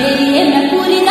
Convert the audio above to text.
هي مقولنا